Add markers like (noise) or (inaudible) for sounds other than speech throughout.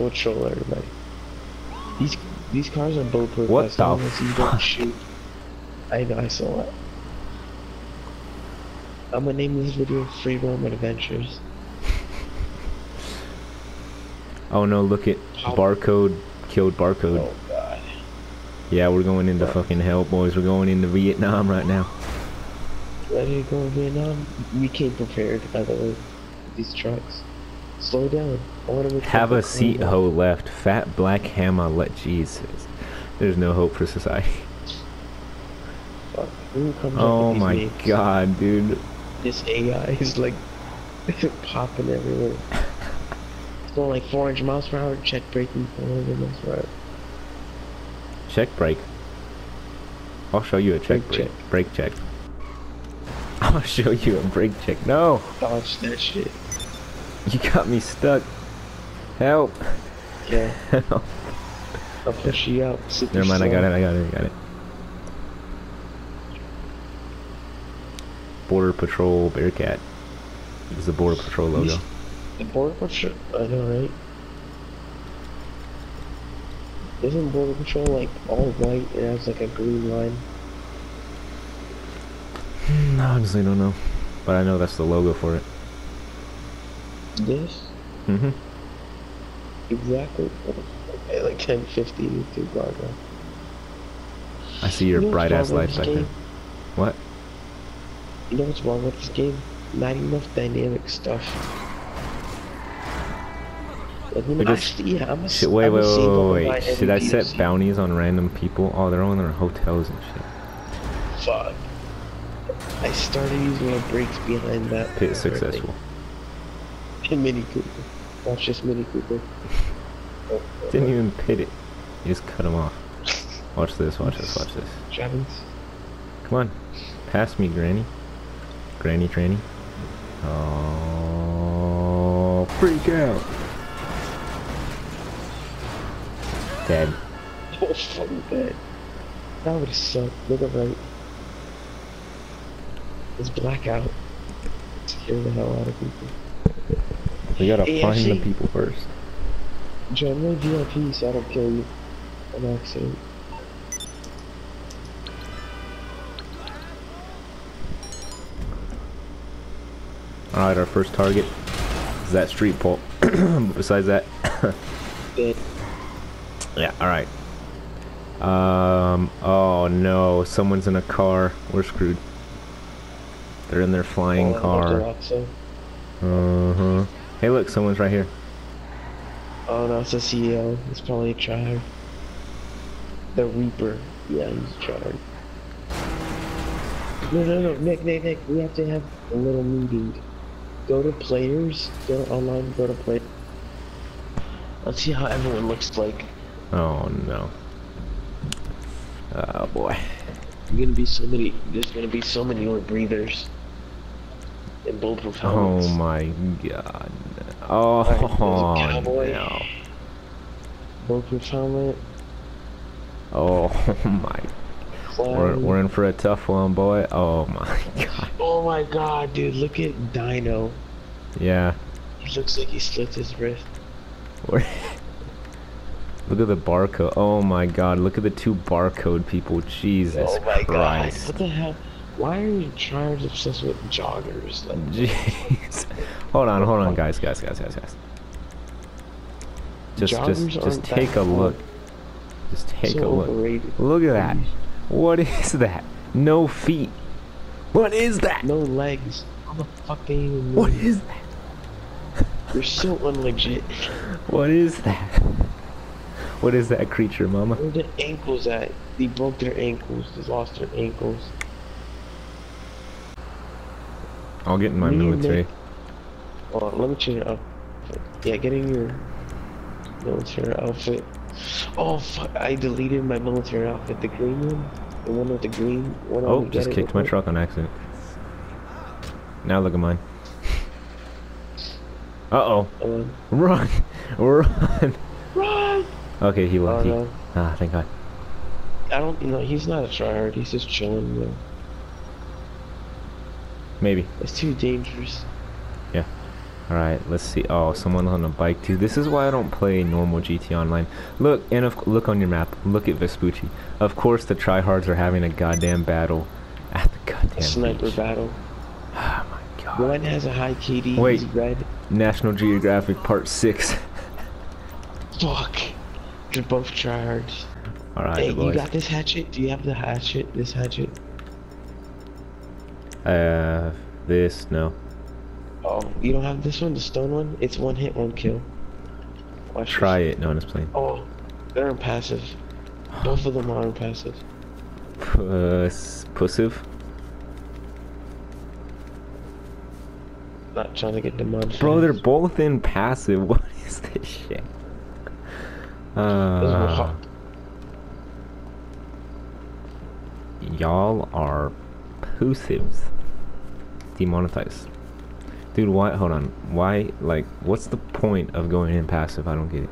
go troll everybody. These these cars are bulletproof. What the as you don't fuck? shoot. I know, I saw it. I'm gonna name this video Free Roam Adventures. (laughs) Oh no, look at barcode killed barcode. Oh god. Yeah, we're going into fucking hell, boys. We're going into Vietnam right now. Ready to go in Vietnam? We came prepared, by the way. These trucks. Slow down. I wanna make Have a seat ho left. Fat black hammer let Jesus. There's no hope for society. Fuck. Who comes Oh my names? god, dude. This AI is like (laughs) popping everywhere. It's going like 400 miles per hour, check braking 400 miles per hour. Check brake. I'll show you a check Brake brake. check. Brake check. (laughs) I'll show you a brake check. No! Dodge that shit. You got me stuck. Help! Yeah, Help. I'll push you out. Super Never mind, I got it, I got it, I got it. Border Patrol Bearcat. This is the Border Patrol logo. The border patrol, I know, right? Isn't border patrol like all white and has like a green line? Hmm, I honestly don't know. But I know that's the logo for it. This Mm-hmm. exactly. Okay, like 1050 YouTube logo. I see your You know bright ass wrong with lights this back there. What? You know what's wrong with this game? Not enough dynamic stuff. Like, But I, just- actually, yeah, I'm a, Shit, wait, I'm a wait, wait, wait. Should I set bounties on random people? Oh, they're all in their hotels and shit. Fuck. I started using my brakes behind that. Pit successful. (laughs) Mini Cooper. Watch this Mini Cooper. Didn't even pit it. You just cut him off. Watch this, watch this, watch this. Travis. Come on. Pass me, Granny. Granny Tranny. Oh, freak out. Dead. (laughs) Oh, fuck that. That would've sucked. Look at right. It's blackout. Scare the hell out of people. We gotta Hey, find the people first. Join my VIP so I don't kill you. An accident. Alright, our first target is that street pole. (coughs) Besides that, (coughs) Dead. yeah, alright. Um, oh no, someone's in a car. We're screwed. They're in their flying Oh, car. Uh-huh. Hey look, someone's right here. Oh no, a CEO. It's probably a tribe. The Reaper. Yeah, he's a tribe. No, no, no, Nick, Nick, Nick. We have to have a little meeting. Go to players. Go to online. Go to play. Let's see how everyone looks like. Oh no. Oh boy. There's gonna be so many. There's gonna be so many more breathers. In bulletproof oh helmets. Oh my god. Alright, there's a Oh cowboy. no. Bulletproof helmet. Oh (laughs) my. Clown. We're, we're in for a tough one, boy. Oh my (laughs) god. Oh my god, dude! Look at Dino. Yeah. He looks like he slit his wrist. We're (laughs) look at the barcode. Oh my god. Look at the two barcode people. Jesus oh my Christ. god! What the hell? Why are you trying to obsessed with joggers? Like, (laughs) Jeez. hold on, hold on, guys, guys, guys, guys, guys. Just, Joggers just, just take a look. Just take so a look. overrated. Look at that. What is that? No feet. What is that? No legs. How the fuck even What is that? You're so unlegit. What is that? What is that creature, mama? Where the ankles at? They broke their ankles. They lost their ankles. I'll get in my military. On, let me change your outfit. Yeah, getting your military outfit. Oh fuck! I deleted my military outfit. The green one, the one with the green one. Oh, just kicked my truck on accident. Now look at mine. (laughs) Uh-oh. Um, Run! (laughs) Run! run! Okay, he Oh left. He- no, Ah, thank God. I don't. You know, he's not a tryhard. He's just chilling. You know. Maybe. It's too dangerous. Yeah. Alright, let's see. Oh, someone on a bike too. This is why I don't play normal GT Online. Look, and of, look on your map. Look at Vespucci. Of course the tryhards are having a goddamn battle at the goddamn Sniper beach. battle. Oh my god. One has a high KD. Wait. Red. National Geographic Part 6. (laughs) Fuck. They're both tryhards. Alright, Hey, boys. you got this hatchet? Do you have the hatchet? This hatchet? Uh, this, no. Oh, you don't have this one, the stone one? It's one hit, one kill. Watch Try it. No, I'm just playing. Oh, they're in passive. Both of them are in passive. Puss, pussive. Not trying to get the mod. Bro, they're both in passive. (laughs) What is this shit? Uh, y'all are pussives. Demonetized. Dude, why? Hold on. Why? Like, what's the point of going in passive? I don't get it.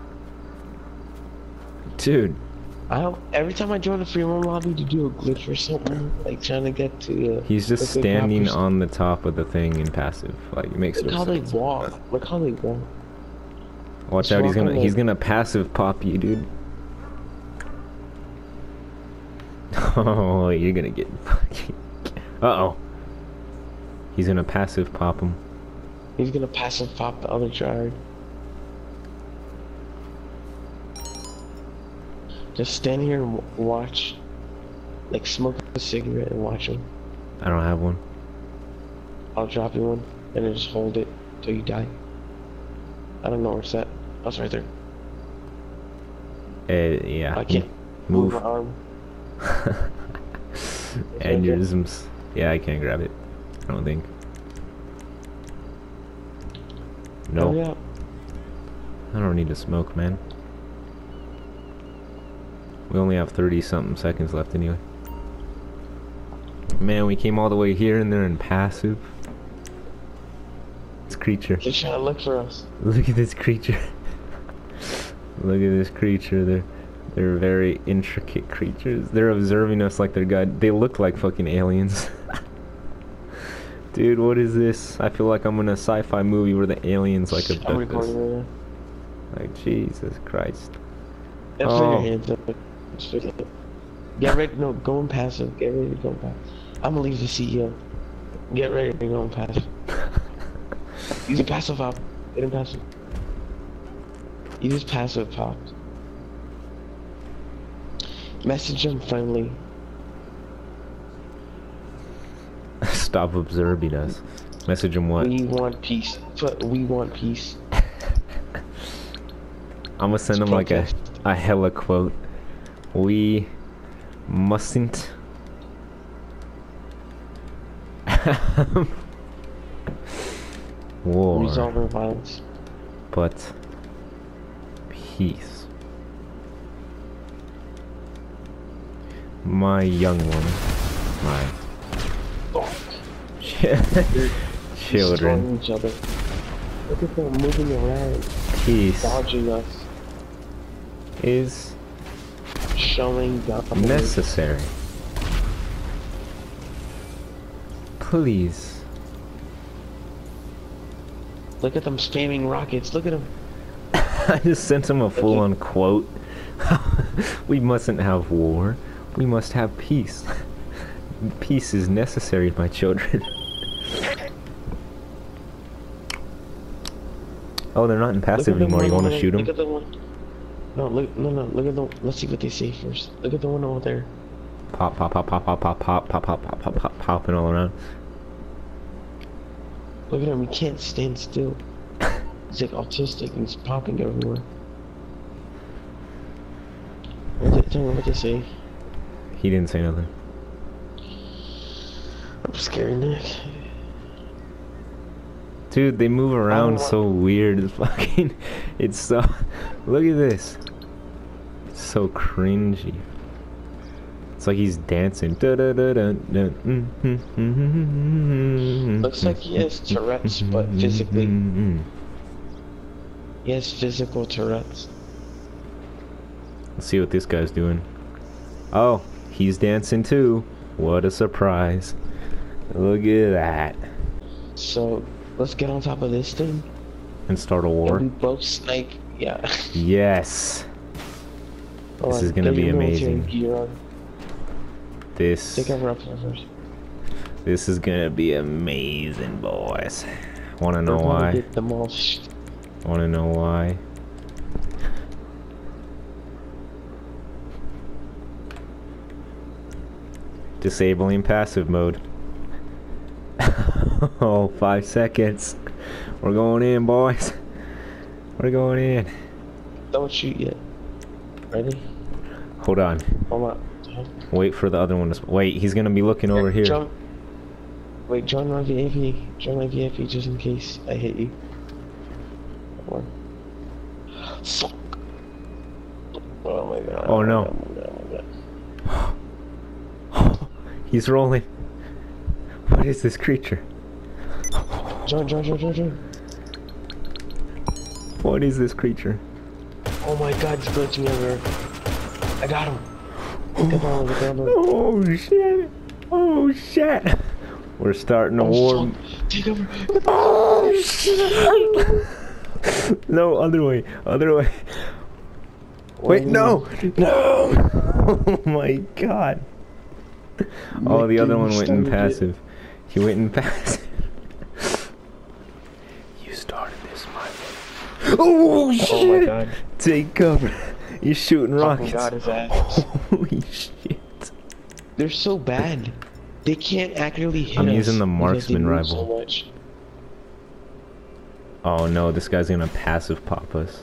Dude, I don't, every time I join a free roam lobby to do a glitch or something, like trying to get to. Uh, he's just a good map or standing on the top of the thing in passive. Like, it makes Look no how they walk. Look how they walk. Watch Just out, he's gonna on he's gonna passive pop you, dude. (laughs) Oh, you're gonna get fucking. Uh oh. He's gonna passive pop him. He's gonna passive pop the other tryhard. Just stand here and watch. Like smoke a cigarette and watch him. I don't have one. I'll drop you one and then just hold it till you die. I don't know where it's at. Oh, it's right there. Uh, yeah. I can't move. my arm. (laughs) Aneurysms. Yeah, I can't grab it. I don't think. No, I don't need to smoke, man. We only have 30 something seconds left anyway. Man, we came all the way here and they're in passive. This creature. They're trying to look for us. Look at this creature. (laughs) Look at this creature. They're they're very intricate creatures. They're observing us like they're god. They look like fucking aliens. (laughs) Dude, what is this? I feel like I'm in a sci-fi movie where the aliens like abduct us. Like Jesus Christ. Oh. your hands up. Just Get ready. No, go passive. Get ready to go passive. I'm gonna leave the CEO. Get ready to go passive. Use a passive pop. Get in passive. Use passive pop. Message him friendly. (laughs) Stop observing us. Message him what? We want peace. We want peace. (laughs) I'm gonna send him like a a hella quote. We mustn't. (laughs) War, Resolving violence. but peace. My young one, my Oh, (laughs) children, each other. Look at them moving around, peace dodging us, is showing necessary. Please. Look at them spamming rockets. Look at them. (laughs) I just sent him a full on quote. (laughs) we mustn't have war. We must have peace. Peace is necessary, my children. oh, they're not in passive anymore. You want to shoot Look them? at the one. No, look, no, no. Look at the. Let's see what they say first. Look at the one over there. Pop, pop, pop, pop, pop, pop, pop, pop, pop, pop, pop, pop, popping all around. Look at him. He can't stand still. He's like autistic and he's popping everywhere. What they, tell me what they say. He didn't say nothing. I'm scared, Nick. Dude, they move around so weird. It's (laughs) fucking. It's so. Look at this. It's so cringy. It's like he's dancing. Looks like he has mm, mm, Tourette's, mm, but physically. He has physical Tourette's. Let's see what this guy's doing. Oh, he's dancing too. What a surprise. Look at that. So let's get on top of this thing and start a war. we both snipe. Yeah. Yes. (laughs) This is gonna be amazing. This Take over up first. this is gonna be amazing, boys. Wanna know why? Wanna know why? Disabling passive mode. (laughs) oh, five seconds. We're going in, boys. We're going in. Don't shoot yet. Ready? Hold on. Hold on. Wait for the other one to. Sp- Wait, he's gonna be looking over here. Jump. Wait, join my VIP. Join my VIP just in case I hit you. Hold on. Fuck. Oh my god. Oh, no. Oh my god. Oh my god. He's rolling. What is this creature? Join, join, join. What is this creature? Oh my god, he's glitching everywhere. I got him. Get down, get down. Oh shit! Oh shit! We're starting a Oh, war. Take over. Oh shit! no, other way, other way. Wait, no, no! (laughs) Oh my god! (laughs) Oh, the other one went in started it. passive. He went in passive. (laughs) You started this, my. Oh shit! Oh my god. Take cover! You're shooting oh rockets. ass. (laughs) Holy shit! They're so bad. They can't accurately hit I'm us using the marksman rifle. So much. Oh no, this guy's gonna passive pop us.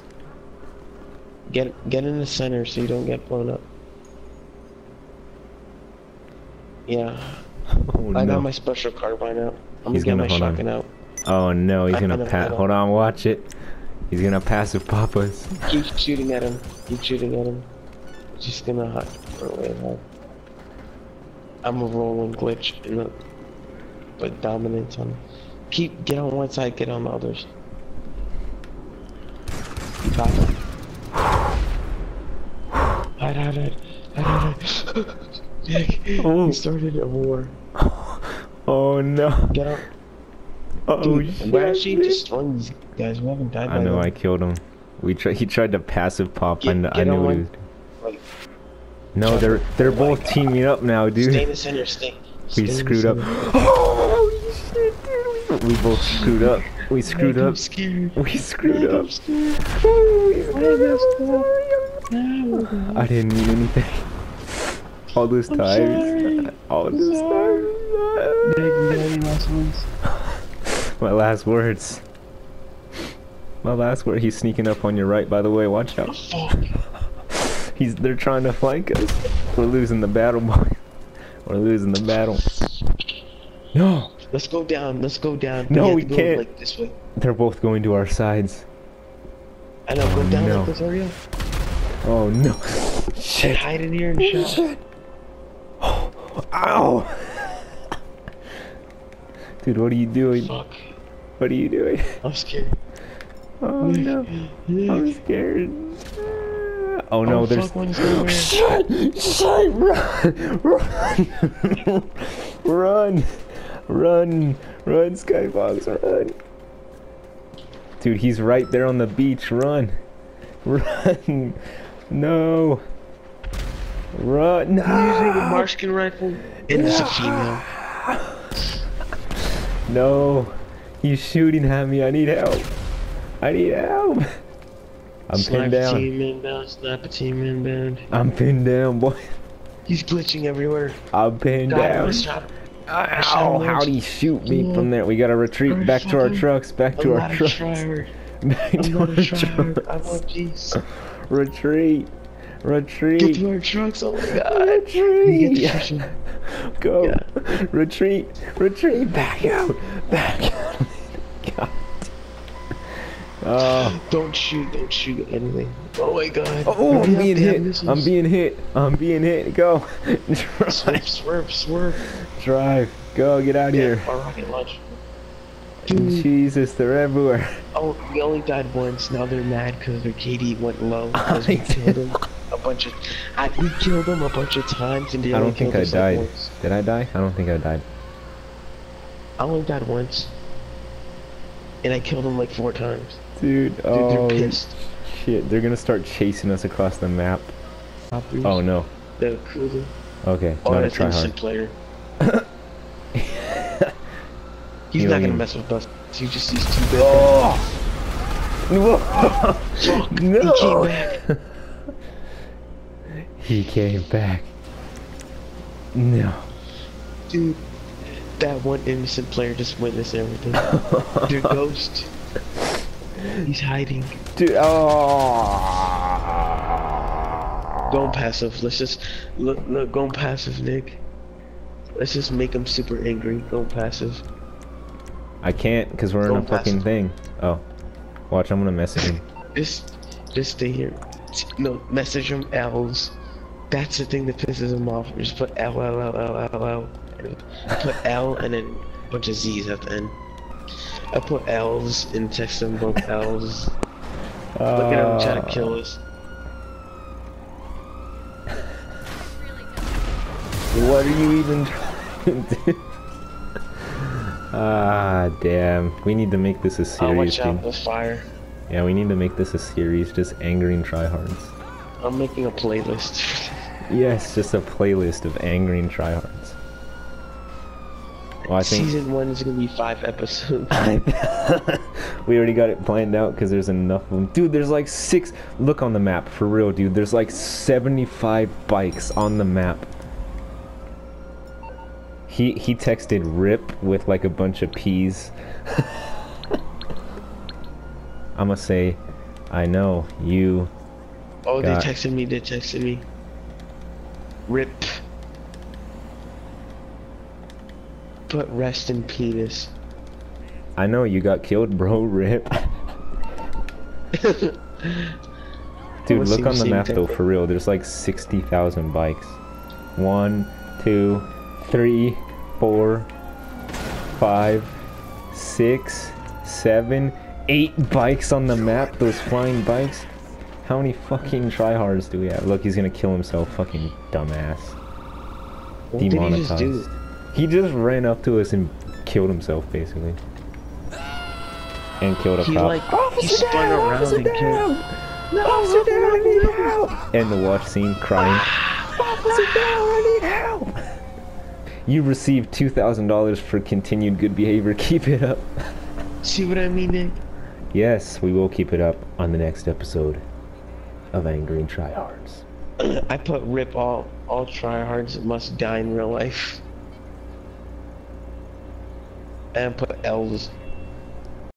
Get get in the center so you don't get blown up. Yeah, Oh I no. got my special carbine out. I'm He's gonna gonna- my hold on. shotgun out. Oh no, he's I gonna I pat. Hold on, watch it. He's gonna pass with us. Keep shooting at him. Keep shooting at him. Just gonna hide. Away. I'm a rolling glitch in the, but dominance on. Keep get on one side, get on the others. Him. (sighs) Hide, hide, hide, hide, hide, (laughs) hide. Oh. we started a war. (laughs) Oh no. Get up. Oh Dude, shit. we're actually dude. destroying these guys. We haven't died I by know. them. I killed him. We tried. He tried to passive pop. I, Get- I knew what he was. Like, No, they're they're both teaming up now, stay in dude. the center. Stay. stay We screwed up. center. Holy shit, dude. We both screwed up. We screwed up. We screwed up. I'm scared. Oh, we I screwed up. messed up. I'm No. sorry. I didn't mean anything. All those I'm times. sorry. All I'm those sorry. times. Nick, you last ones? (laughs) My last words. My last word. He's sneaking up on your right. By the way, watch out. He's. They're trying to flank us. We're losing the battle, boy. (laughs) We're losing the battle. No, Let's go down. Let's go down. No, have we can't. Like this way. they're both going to our sides. I know. Go down no. like this area. Oh no! And Shit! hide in here and shout. Shit! Ow! Dude, what are you doing? Fuck. What are you doing? I'm scared. Oh no! I'm scared. Oh no! Oh, there's. fuck, one's nowhere. Shit! Shit! Run! Run! Run! Run! Run, Skyfox! Run! Dude, he's right there on the beach. Run! Run! No! Run! No! I'm using a Marksman rifle. And it's a female. No! He's shooting at me. I need help. I need help. I'm Sniper pinned down. team inbound. Sniper team inbound. I'm pinned down, boy. He's glitching everywhere. I'm pinned God, down. I shot him. Ow, how'd he shoot me from there? We gotta retreat I'm back to our trucks, back to I'm our trucks. tryhard. Back I'm to our trucks. want (laughs) peace. Retreat. Get to our trucks. Oh my god. Retreat. Get to (laughs) Go. Yeah. Retreat. Retreat. Back out. Back out. God. Oh. Don't shoot. Don't shoot anything. Oh my god. Oh, I'm being hit. missiles. I'm being hit. I'm being hit. Go. (laughs) Swerve, Drive. swerve, swerve. Drive. Go. Get out of here. Our rocket launch. Dude. Jesus, they're everywhere. Oh, we only died once. Now they're mad because their KD went low. (laughs) Because we killed them a bunch of. I, we killed them a bunch of times, and they I don't think I like, died. once. Did I die? I don't think I died. I only died once, and I killed them like four times. Dude, Dude, oh they're pissed. shit, they're gonna start chasing us across the map. Oh no. The cruiser. Okay, Oh, not a that's try instant hard. player. (laughs) He's You not gonna even- mess with us. He just sees two big. Oh! (laughs) Fuck! no! He came back. he came back. No. Dude, that one innocent player just witnessed everything. (laughs) Your ghost. He's hiding. Dude, oh. Going passive. Let's just look. Look, going passive, Nick. Let's just make him super angry. Going passive. I can't because we're in a Don't fucking thing. Oh. Watch, I'm gonna message him. Just, just stay here. No, message him L's. That's the thing that pisses him off. Just put L L L L L L. and Put L and then a bunch of Z's at the end. I put L's and text them both L's. Look at him trying to kill us. What are you even trying to do? Ah, damn. We need to make this a Oh, series, watch out, dude. the fire. Yeah, we need to make this a series, just angering tryhards. I'm making a playlist. (laughs) Yes, just a playlist of angering tryhards. Well, I think Season one is gonna be five episodes. (laughs) we already got it planned out because there's enough of them. Dude, there's like six. Look on the map, for real, dude. There's like 75 bikes on the map. He he texted rip with like a bunch of peas. (laughs) I'ma say, I know you. Oh, Got- they texted me. They texted me. Rip. But rest in penis. I know you got killed, bro. (laughs) Rip. (laughs) Dude, look on the map though, for real. There's like 60,000 bikes. One, two, three, four, five, six, seven, eight bikes on the map. Those flying bikes. How many fucking tryhards do we have? Look, he's gonna kill himself. Fucking dumbass. What did he just do? Demonetized. He just ran up to us and killed himself, basically. And killed a He cop. like he spun around and killed. Officer down, I need help! And the watch scene crying. Ah! Officer down, I need help! You received $2,000 for continued good behavior. (laughs) Keep it up. See what I mean, Nick? Yes, we will keep it up on the next episode of Angry Tryhards. (clears throat) I put rip all all tryhards must die in real life. And put L's